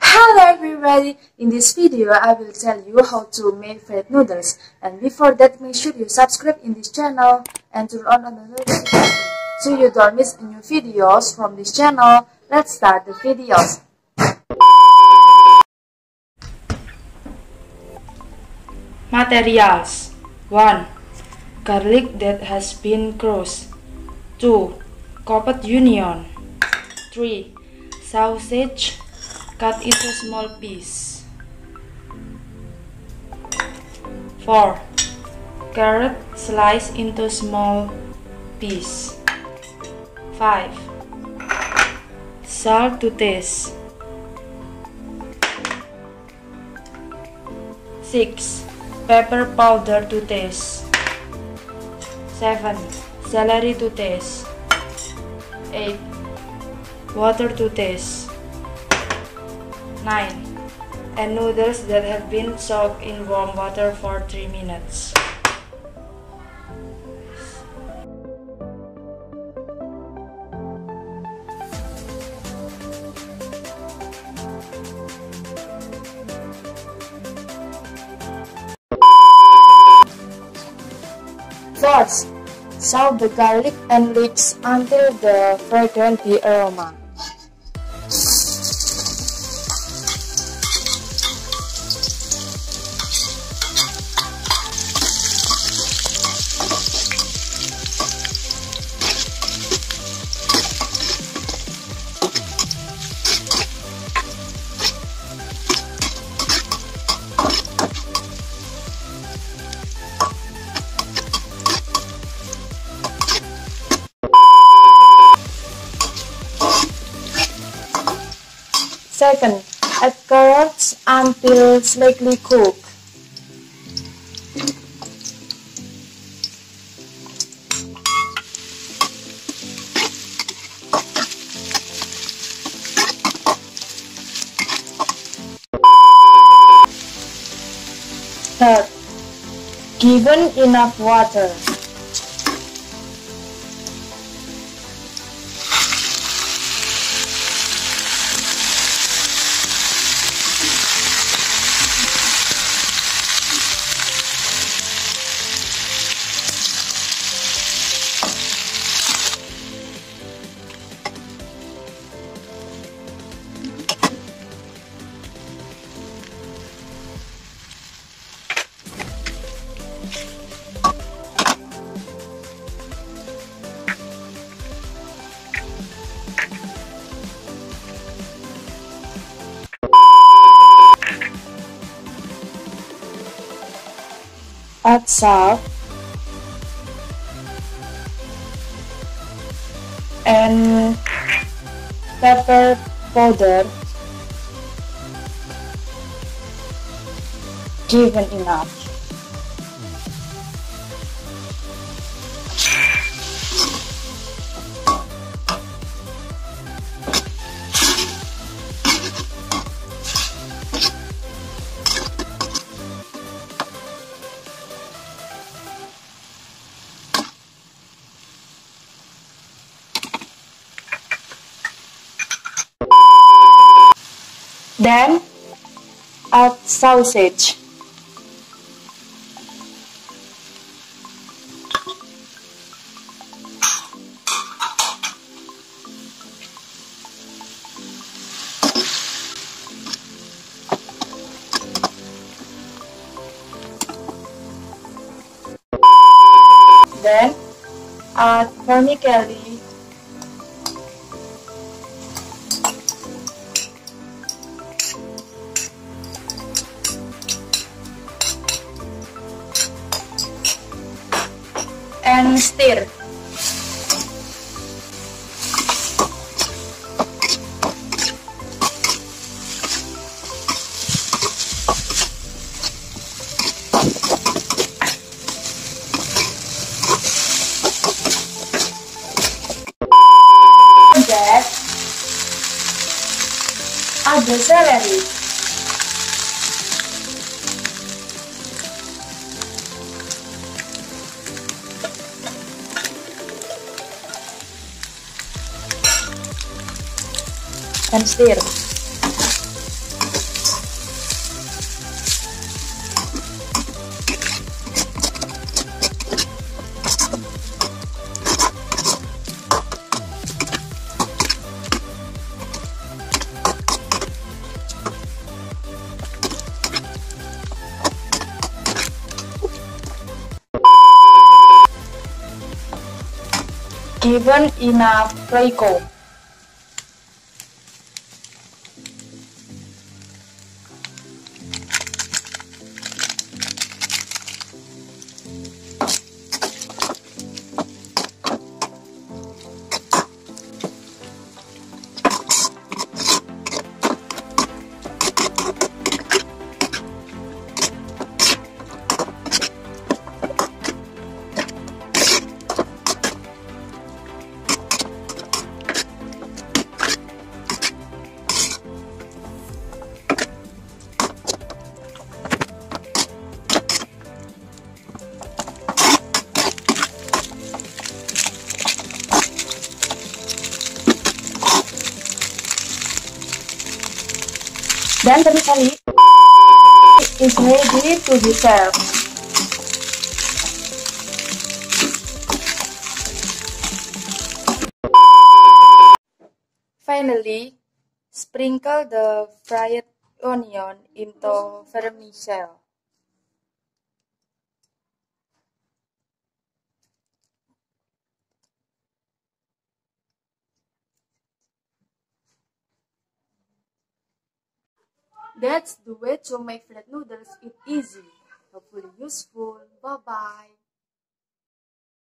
Hello everybody! In this video, I will tell you how to make fried noodles. And before that, make sure you subscribe in this channel and turn on the notification so you don't miss new videos from this channel. Let's start the videos. Materials 1. Garlic that has been crushed 2. Chopped union 3. Sausage cut into small piece. 4. Carrot slice into small piece. 5. Salt to taste 6 pepper powder to taste 7 celery to taste 8 water to taste 9 and noodles that have been soaked in warm water for 3 minutes First, soak the garlic and leeks until the fragrant aroma. Second, add carrots until slightly cooked. Third, given enough water. Add salt and pepper powder given enough. Then add sausage. Then add vermicelli and stir. That and stir Given enough Reiko. Dan vermicelli is ready to be served. Finally, sprinkle the fried onion into vermicelli. That's the way to make flat noodles. It's easy, hopefully useful. Bye bye.